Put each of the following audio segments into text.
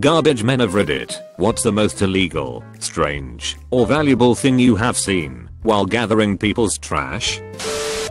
Garbage men of Reddit, what's the most illegal, strange, or valuable thing you have seen while gathering people's trash?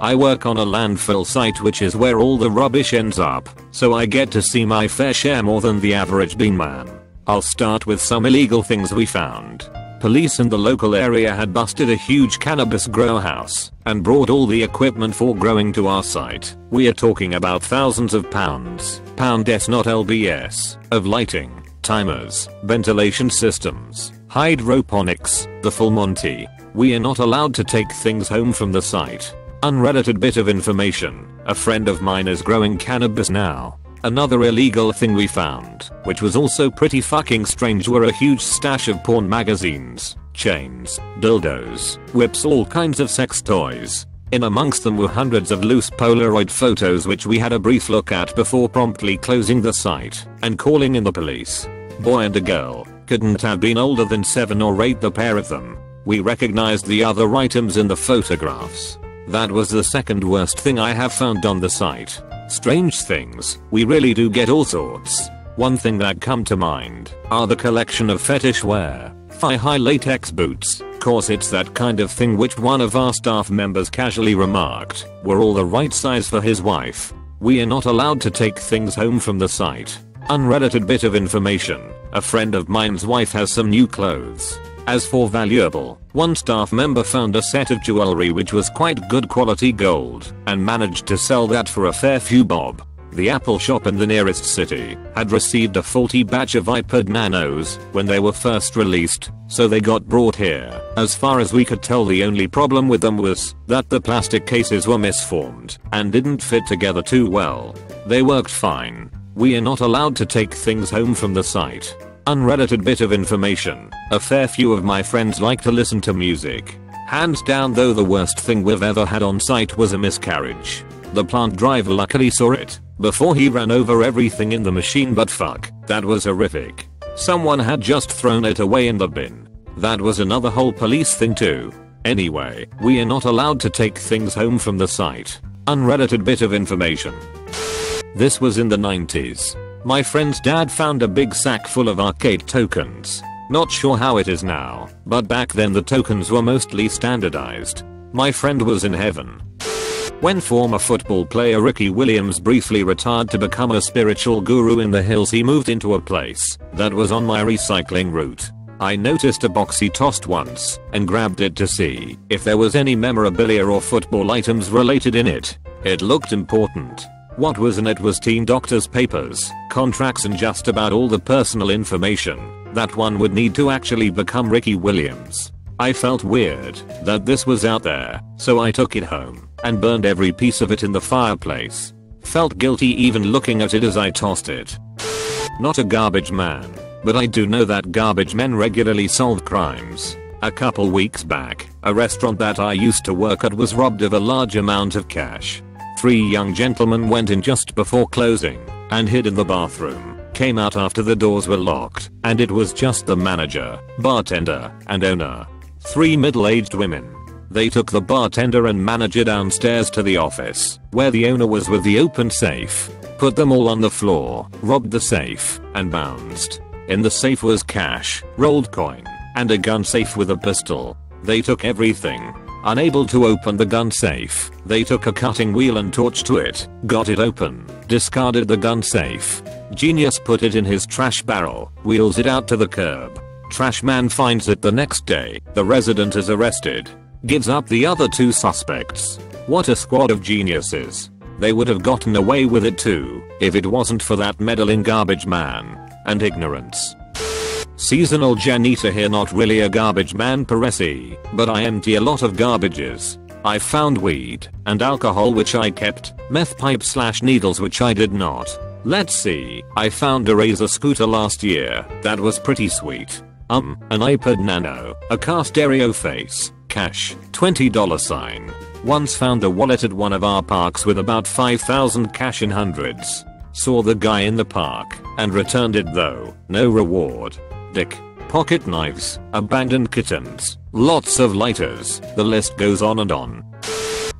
I work on a landfill site which is where all the rubbish ends up, so I get to see my fair share more than the average bin man. I'll start with some illegal things we found. Police in the local area had busted a huge cannabis grow house and brought all the equipment for growing to our site. We are talking about thousands of pounds, pound S not LBS, of lighting, timers, ventilation systems, hydroponics, the full Monty. We are not allowed to take things home from the site. Unrelated bit of information, a friend of mine is growing cannabis now. Another illegal thing we found, which was also pretty fucking strange were a huge stash of porn magazines, chains, dildos, whips all kinds of sex toys. In amongst them were hundreds of loose Polaroid photos which we had a brief look at before promptly closing the site and calling in the police. Boy and a girl, couldn't have been older than 7 or 8 the pair of them. We recognized the other items in the photographs. That was the second worst thing I have found on the site. Strange things, we really do get all sorts. One thing that come to mind are the collection of fetish wear, thigh high latex boots, corsets that kind of thing which one of our staff members casually remarked were all the right size for his wife. We are not allowed to take things home from the site. Unrelated bit of information, a friend of mine's wife has some new clothes. As for valuable, one staff member found a set of jewelry which was quite good quality gold and managed to sell that for a fair few bob. The Apple shop in the nearest city had received a faulty batch of iPod Nanos when they were first released, so they got brought here. As far as we could tell the only problem with them was that the plastic cases were misformed and didn't fit together too well. They worked fine. We are not allowed to take things home from the site. Unrelated bit of information. A fair few of my friends like to listen to music. Hands down though the worst thing we've ever had on site was a miscarriage. The plant driver luckily saw it before he ran over everything in the machine but fuck, that was horrific. Someone had just thrown it away in the bin. That was another whole police thing too. Anyway, we are not allowed to take things home from the site. Unrelated bit of information. This was in the 90s. My friend's dad found a big sack full of arcade tokens. Not sure how it is now, but back then the tokens were mostly standardized. My friend was in heaven. When former football player Ricky Williams briefly retired to become a spiritual guru in the hills he moved into a place that was on my recycling route. I noticed a box he tossed once and grabbed it to see if there was any memorabilia or football items related in it. It looked important. What was in it was team doctor's papers, contracts and just about all the personal information that one would need to actually become Ricky Williams. I felt weird that this was out there, so I took it home and burned every piece of it in the fireplace. Felt guilty even looking at it as I tossed it. Not a garbage man, but I do know that garbage men regularly solve crimes. A couple weeks back, a restaurant that I used to work at was robbed of a large amount of cash. Three young gentlemen went in just before closing and hid in the bathroom, came out after the doors were locked, and it was just the manager, bartender, and owner. Three middle-aged women. They took the bartender and manager downstairs to the office, where the owner was with the open safe, put them all on the floor, robbed the safe, and bounced. In the safe was cash, rolled coin, and a gun safe with a pistol. They took everything. Unable to open the gun safe, they took a cutting wheel and torch to it, got it open, discarded the gun safe. Genius put it in his trash barrel, wheels it out to the curb. Trash man finds it the next day, the resident is arrested. Gives up the other two suspects. What a squad of geniuses. They would have gotten away with it too, if it wasn't for that meddling garbage man. And ignorance. Seasonal janitor here not really a garbage man Peresi, but I empty a lot of garbages. I found weed and alcohol which I kept, meth pipe slash needles which I did not. Let's see, I found a Razor scooter last year, that was pretty sweet. Um, an iPod Nano, a car stereo face, cash, $20 sign. Once found a wallet at one of our parks with about 5000 cash in hundreds. Saw the guy in the park and returned it though, no reward. Dick. Pocket knives, abandoned kittens, lots of lighters, the list goes on and on.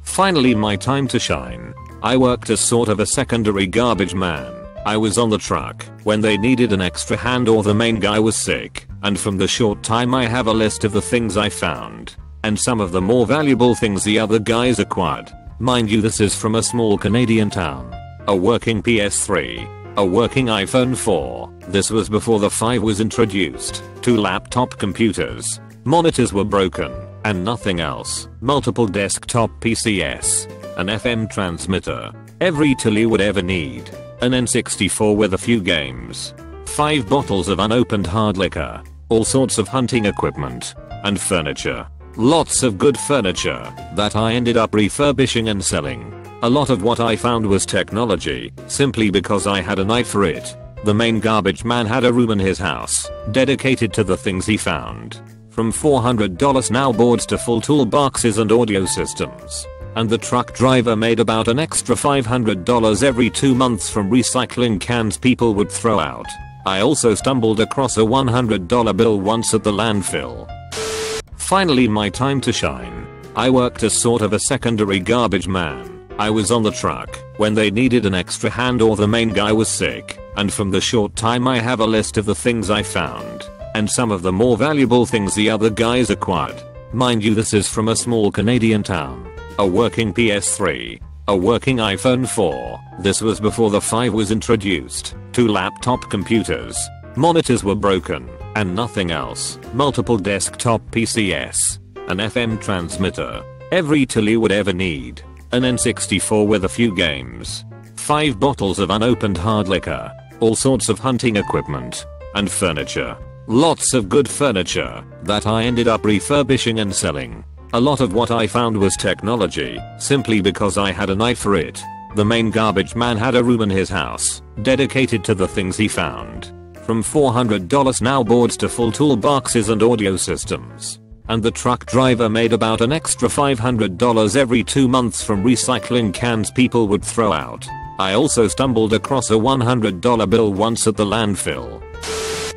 Finally my time to shine. I worked as sort of a secondary garbage man. I was on the truck when they needed an extra hand or the main guy was sick, and from the short time I have a list of the things I found. And some of the more valuable things the other guys acquired. Mind you this is from a small Canadian town. A working PS3. A working iPhone 4. This was before the 5 was introduced. Two laptop computers. Monitors were broken. And nothing else. Multiple desktop PCS. An FM transmitter. Every you would ever need. An N64 with a few games. 5 bottles of unopened hard liquor. All sorts of hunting equipment. And furniture. Lots of good furniture that I ended up refurbishing and selling. A lot of what I found was technology, simply because I had an eye for it. The main garbage man had a room in his house, dedicated to the things he found. From $400 now boards to full toolboxes and audio systems. And the truck driver made about an extra $500 every two months from recycling cans people would throw out. I also stumbled across a $100 bill once at the landfill. Finally my time to shine. I worked as sort of a secondary garbage man. I was on the truck when they needed an extra hand or the main guy was sick, and from the short time I have a list of the things I found, and some of the more valuable things the other guys acquired. Mind you this is from a small Canadian town. A working PS3. A working iPhone 4. This was before the 5 was introduced. Two laptop computers. Monitors were broken. And nothing else. Multiple desktop PCS. An FM transmitter. Every tool you would ever need. An N64 with a few games. 5 bottles of unopened hard liquor. All sorts of hunting equipment. And furniture. Lots of good furniture that I ended up refurbishing and selling. A lot of what I found was technology, simply because I had an eye for it. The main garbage man had a room in his house, dedicated to the things he found. From $400 now boards to full toolboxes and audio systems. And the truck driver made about an extra $500 every two months from recycling cans people would throw out. I also stumbled across a $100 bill once at the landfill.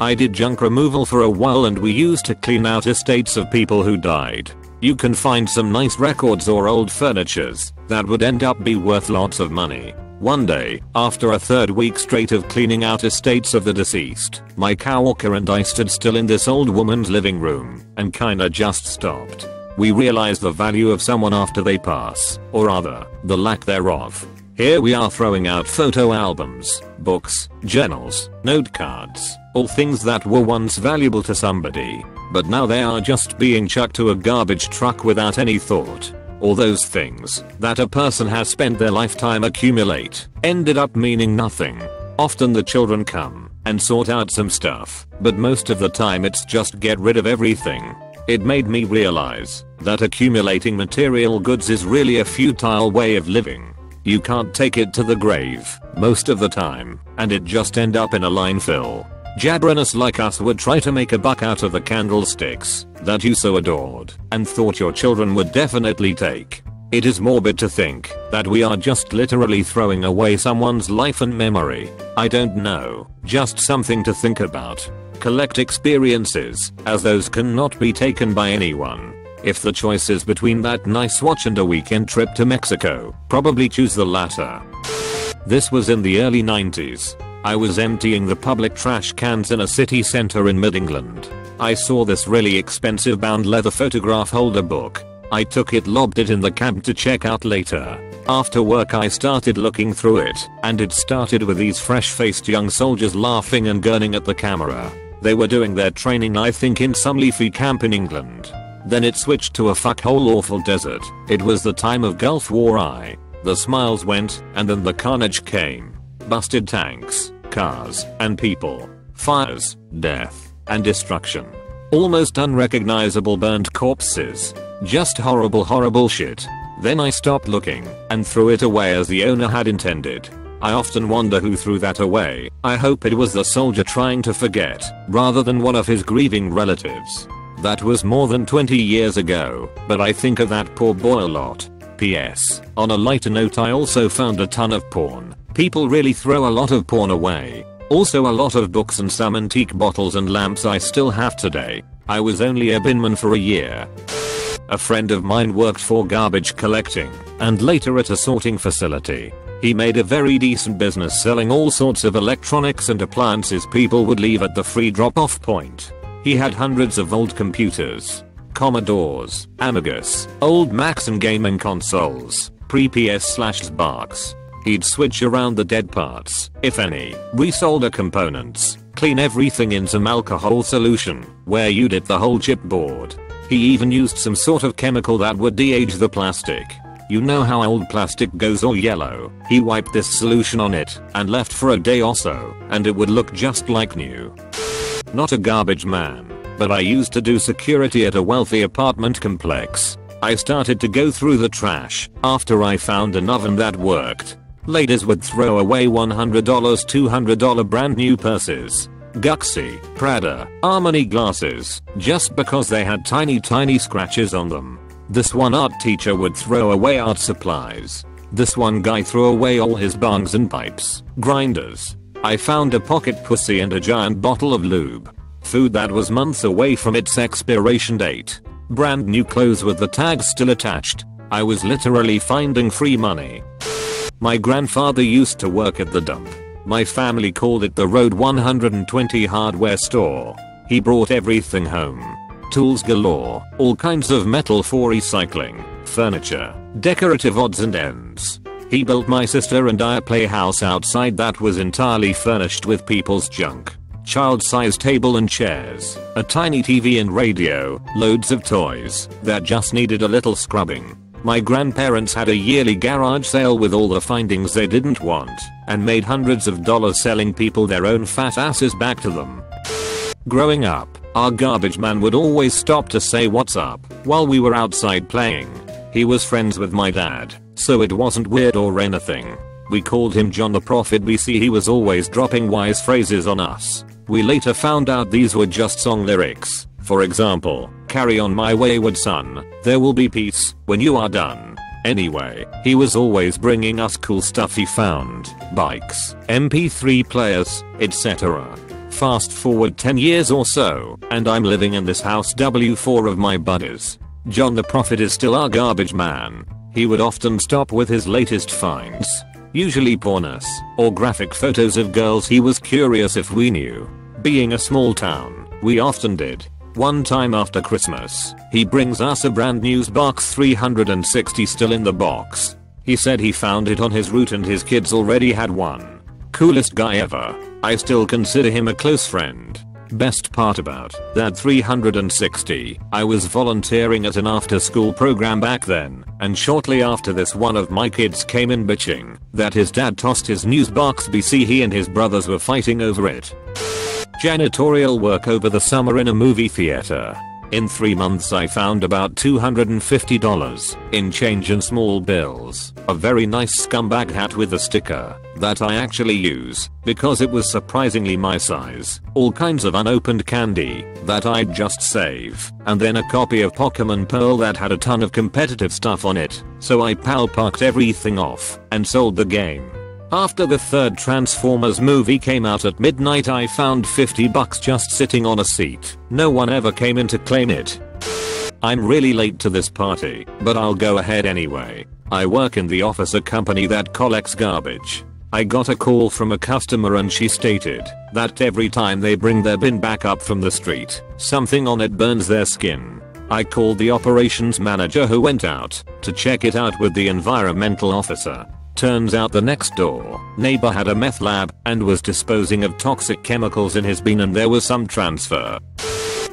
I did junk removal for a while and we used to clean out estates of people who died. You can find some nice records or old furnitures that would end up be worth lots of money. One day, after a third week straight of cleaning out estates of the deceased, my coworker and I stood still in this old woman's living room and kinda just stopped. We realize the value of someone after they pass, or rather, the lack thereof. Here we are throwing out photo albums, books, journals, note cards, all things that were once valuable to somebody, but now they are just being chucked to a garbage truck without any thought. All those things that a person has spent their lifetime accumulate ended up meaning nothing. Often the children come and sort out some stuff, but most of the time it's just get rid of everything. It made me realize that accumulating material goods is really a futile way of living. You can't take it to the grave most of the time, and it just end up in a landfill. Jabronus like us would try to make a buck out of the candlesticks that you so adored and thought your children would definitely take. It is morbid to think that we are just literally throwing away someone's life and memory. I don't know, just something to think about. Collect experiences, as those cannot be taken by anyone. If the choice is between that nice watch and a weekend trip to Mexico, probably choose the latter. This was in the early 90s. I was emptying the public trash cans in a city center in mid-England. I saw this really expensive bound leather photograph holder book. I took it lobbed it in the cab to check out later. After work I started looking through it, and it started with these fresh-faced young soldiers laughing and gurning at the camera. They were doing their training I think in some leafy camp in England. Then it switched to a fuckhole awful desert. It was the time of Gulf War I. The smiles went, and then the carnage came busted tanks, cars, and people, fires, death, and destruction. Almost unrecognizable burned corpses. Just horrible horrible shit. Then I stopped looking and threw it away as the owner had intended. I often wonder who threw that away. I hope it was the soldier trying to forget, rather than one of his grieving relatives. That was more than 20 years ago, but I think of that poor boy a lot. P.S. On a lighter note I also found a ton of porn. People really throw a lot of porn away. Also a lot of books and some antique bottles and lamps I still have today. I was only a binman for a year. A friend of mine worked for garbage collecting and later at a sorting facility. He made a very decent business selling all sorts of electronics and appliances people would leave at the free drop-off point. He had hundreds of old computers, Commodores, Amigas, old Macs and gaming consoles, pre-PS slash Xbox. He'd switch around the dead parts, if any, resolder components, clean everything in some alcohol solution, where you dip the whole chipboard. He even used some sort of chemical that would de-age the plastic. You know how old plastic goes all yellow. He wiped this solution on it and left for a day or so and it would look just like new. Not a garbage man, but I used to do security at a wealthy apartment complex. I started to go through the trash after I found an oven that worked. Ladies would throw away $100 $200 brand new purses. Gucci, Prada, Armani glasses, just because they had tiny tiny scratches on them. This one art teacher would throw away art supplies. This one guy threw away all his bongs and pipes, grinders. I found a pocket pussy and a giant bottle of lube. Food that was months away from its expiration date. Brand new clothes with the tags still attached. I was literally finding free money. My grandfather used to work at the dump. My family called it the Road 120 hardware store. He brought everything home tools galore, all kinds of metal for recycling, furniture, decorative odds and ends. He built my sister and I a playhouse outside that was entirely furnished with people's junk. Child-sized table and chairs, a tiny TV and radio, loads of toys that just needed a little scrubbing. My grandparents had a yearly garage sale with all the findings they didn't want and made hundreds of dollars selling people their own fat asses back to them. Growing up, our garbage man would always stop to say what's up while we were outside playing. He was friends with my dad, so it wasn't weird or anything. We called him John the Prophet see he was always dropping wise phrases on us. We later found out these were just song lyrics. For example, carry on my wayward son, there will be peace when you are done. Anyway, he was always bringing us cool stuff he found, bikes, MP3 players, etc. Fast forward 10 years or so, and I'm living in this house W4 of my buddies. John the Prophet is still our garbage man. He would often stop with his latest finds. Usually pornos, or graphic photos of girls he was curious if we knew. Being a small town, we often did. One time after Christmas, he brings us a brand new Xbox 360 still in the box. He said he found it on his route and his kids already had one. Coolest guy ever. I still consider him a close friend. Best part about that 360, I was volunteering at an after school program back then, and shortly after this one of my kids came in bitching that his dad tossed his new Xbox BC he and his brothers were fighting over it. Janitorial work over the summer in a movie theater. In 3 months I found about $250 in change and small bills. A very nice scumbag hat with a sticker that I actually use because it was surprisingly my size. All kinds of unopened candy that I'd just save. And then a copy of Pokemon Pearl that had a ton of competitive stuff on it. So I pal parked everything off and sold the game. After the third Transformers movie came out at midnight I found 50 bucks just sitting on a seat. No one ever came in to claim it. I'm really late to this party, but I'll go ahead anyway. I work in the office a company that collects garbage. I got a call from a customer and she stated that every time they bring their bin back up from the street, something on it burns their skin. I called the operations manager who went out to check it out with the environmental officer. Turns out the next door neighbor had a meth lab and was disposing of toxic chemicals in his bin and there was some transfer.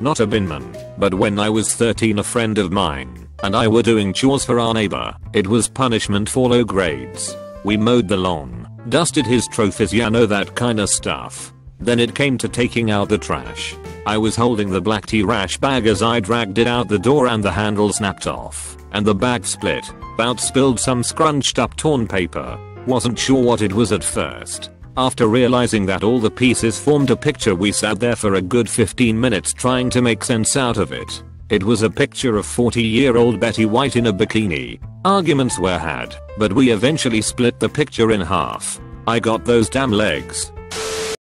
Not a binman, but when I was 13 a friend of mine and I were doing chores for our neighbor, it was punishment for low grades. We mowed the lawn, dusted his trophies you know that kinda stuff. Then it came to taking out the trash. I was holding the black tea rash bag as I dragged it out the door and the handle snapped off, and the bag split about spilled some scrunched up torn paper. Wasn't sure what it was at first. After realizing that all the pieces formed a picture we sat there for a good 15 minutes trying to make sense out of it. It was a picture of 40 year old Betty White in a bikini. Arguments were had, but we eventually split the picture in half. I got those damn legs.